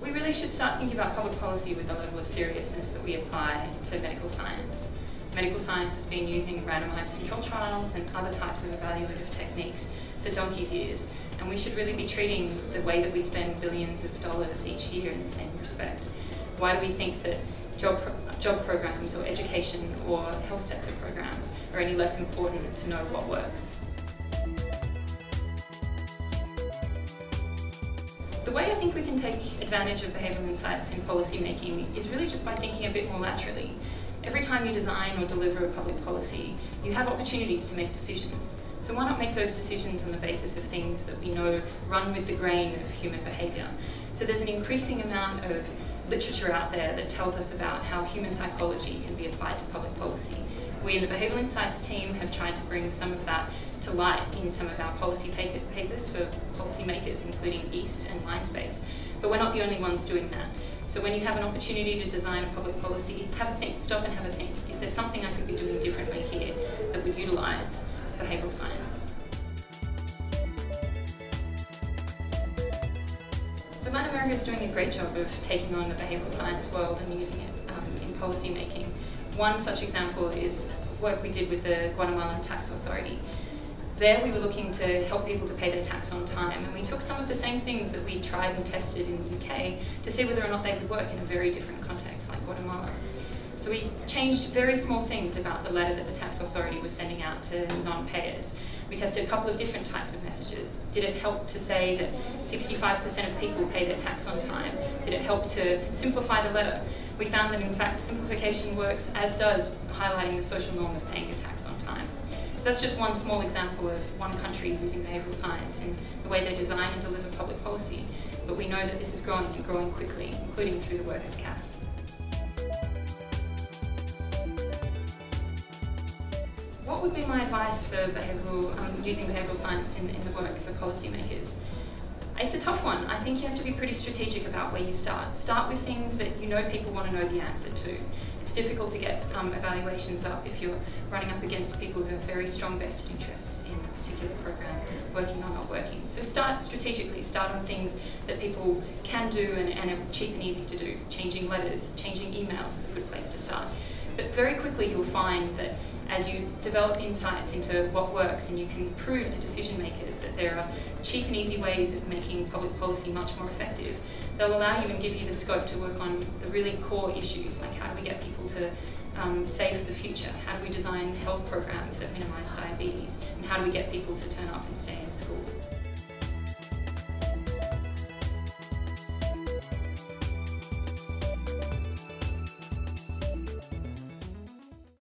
We really should start thinking about public policy with the level of seriousness that we apply to medical science. Medical science has been using randomised control trials and other types of evaluative techniques for donkey's years, and we should really be treating the way that we spend billions of dollars each year in the same respect. Why do we think that job, pro job programs or education or health sector programs are any less important to know what works? The way I think we can take advantage of behavioural insights in policy making is really just by thinking a bit more laterally. Every time you design or deliver a public policy, you have opportunities to make decisions. So why not make those decisions on the basis of things that we know run with the grain of human behaviour? So there's an increasing amount of literature out there that tells us about how human psychology can be applied to public policy. We in the Behavioural Insights team have tried to bring some of that to light in some of our policy papers for policymakers, including East and Mindspace. But we're not the only ones doing that. So when you have an opportunity to design a public policy, have a think, stop and have a think. Is there something I could be doing differently here that would utilise behavioural science? So Latin America is doing a great job of taking on the behavioural science world and using it um, in policy making. One such example is work we did with the Guatemalan Tax Authority. There we were looking to help people to pay their tax on time and we took some of the same things that we tried and tested in the UK to see whether or not they would work in a very different context like Guatemala. So we changed very small things about the letter that the tax authority was sending out to non-payers. We tested a couple of different types of messages. Did it help to say that 65% of people pay their tax on time? Did it help to simplify the letter? We found that in fact simplification works as does highlighting the social norm of paying your tax on time. So that's just one small example of one country using behavioural science in the way they design and deliver public policy. But we know that this is growing and growing quickly, including through the work of CAF. What would be my advice for behavioural, um, using behavioural science in, in the work for policymakers? It's a tough one. I think you have to be pretty strategic about where you start. Start with things that you know people want to know the answer to. It's difficult to get um, evaluations up if you're running up against people who have very strong vested interests in a particular program, working or not working. So start strategically, start on things that people can do and, and are cheap and easy to do. Changing letters, changing emails is a good place to start. But very quickly you'll find that as you develop insights into what works and you can prove to decision makers that there are cheap and easy ways of making public policy much more effective, they'll allow you and give you the scope to work on the really core issues like how do we get people to um, save for the future, how do we design health programs that minimise diabetes, and how do we get people to turn up and stay in school.